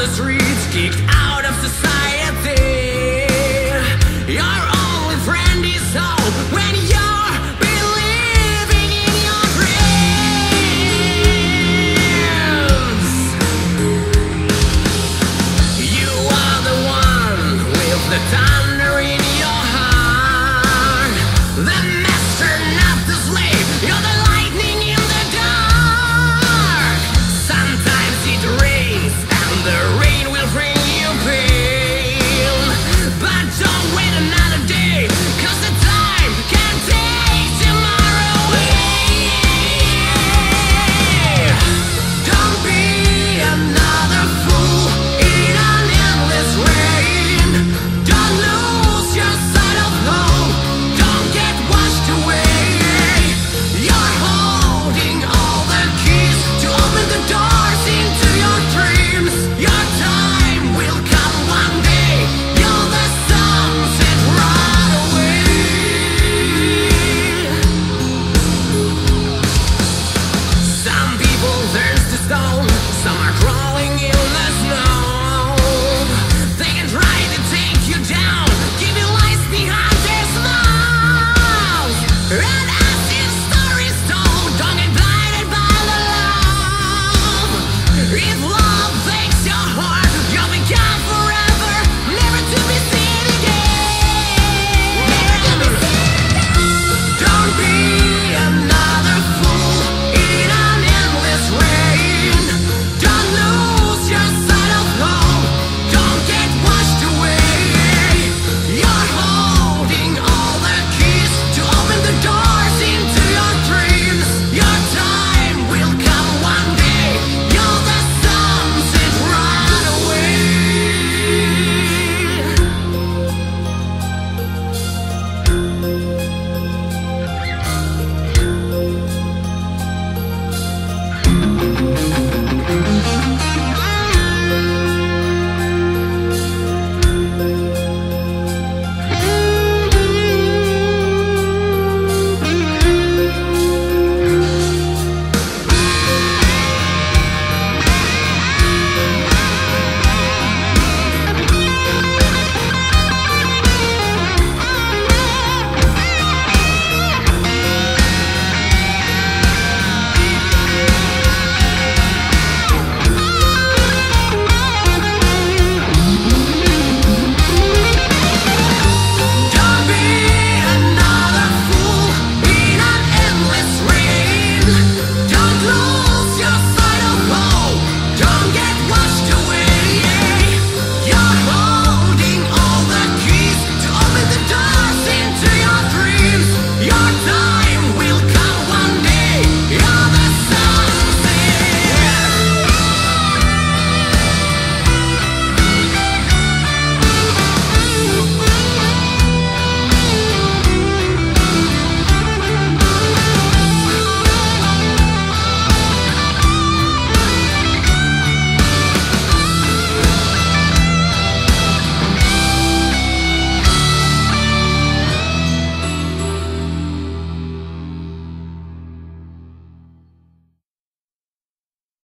The streets, kicked out of society. thirsty stone. Some are crawling in the snow. They can try to take you down. Lies behind their smiles.